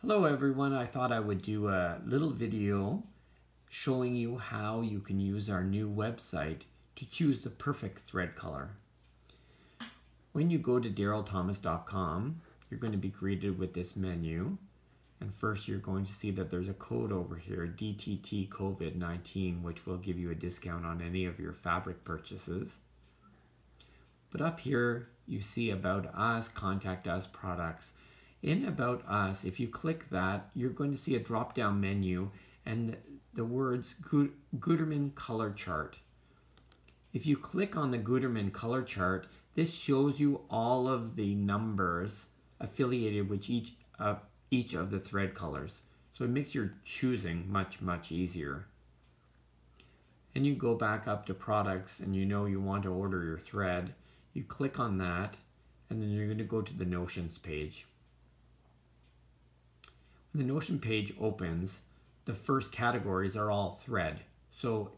Hello everyone, I thought I would do a little video showing you how you can use our new website to choose the perfect thread color. When you go to darrellthomas.com, you're going to be greeted with this menu. And first you're going to see that there's a code over here, DTT COVID-19, which will give you a discount on any of your fabric purchases. But up here, you see About Us, Contact Us products. In About Us, if you click that, you're going to see a drop-down menu and the words Gutermann color chart. If you click on the Gutermann color chart, this shows you all of the numbers affiliated with each of each of the thread colors. So it makes your choosing much, much easier. And you go back up to products and you know you want to order your thread. You click on that and then you're going to go to the Notions page. When the Notion page opens, the first categories are all thread. So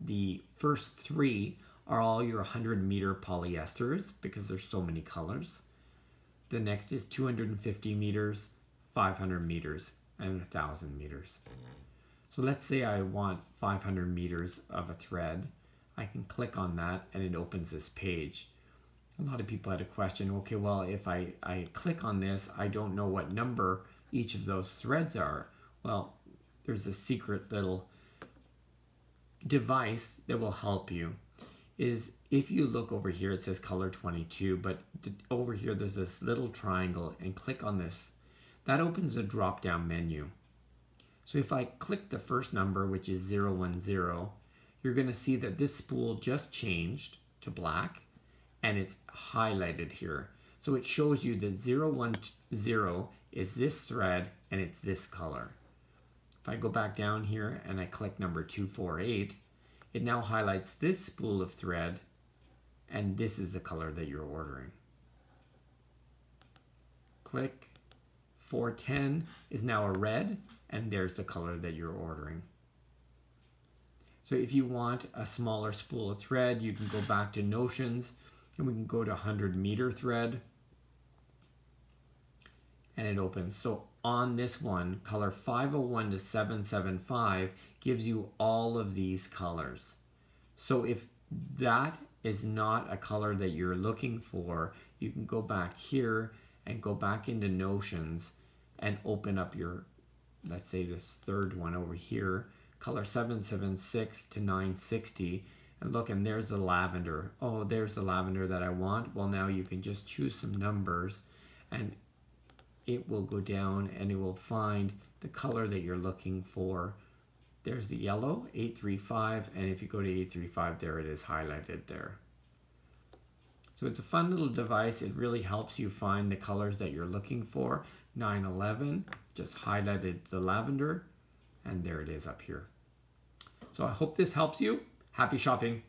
the first three are all your 100 meter polyesters because there's so many colors. The next is 250 meters, 500 meters, and 1,000 meters. So let's say I want 500 meters of a thread. I can click on that and it opens this page. A lot of people had a question, okay, well, if I, I click on this, I don't know what number each of those threads are. Well, there's a secret little device that will help you is if you look over here it says color 22 but over here there's this little triangle and click on this. That opens a drop down menu. So if I click the first number which is 010 you're going to see that this spool just changed to black and it's highlighted here. So it shows you that 010 is this thread and it's this color. If I go back down here and I click number 248, it now highlights this spool of thread and this is the color that you're ordering. Click 410 is now a red and there's the color that you're ordering. So if you want a smaller spool of thread, you can go back to Notions and we can go to 100 meter thread and it opens. So on this one, color 501 to 775 gives you all of these colors. So if that is not a color that you're looking for, you can go back here and go back into Notions and open up your, let's say this third one over here, color 776 to 960, and look, and there's the lavender. Oh, there's the lavender that I want. Well, now you can just choose some numbers and it will go down and it will find the color that you're looking for. There's the yellow, 835, and if you go to 835, there it is highlighted there. So it's a fun little device. It really helps you find the colors that you're looking for. 911, just highlighted the lavender, and there it is up here. So I hope this helps you. Happy shopping.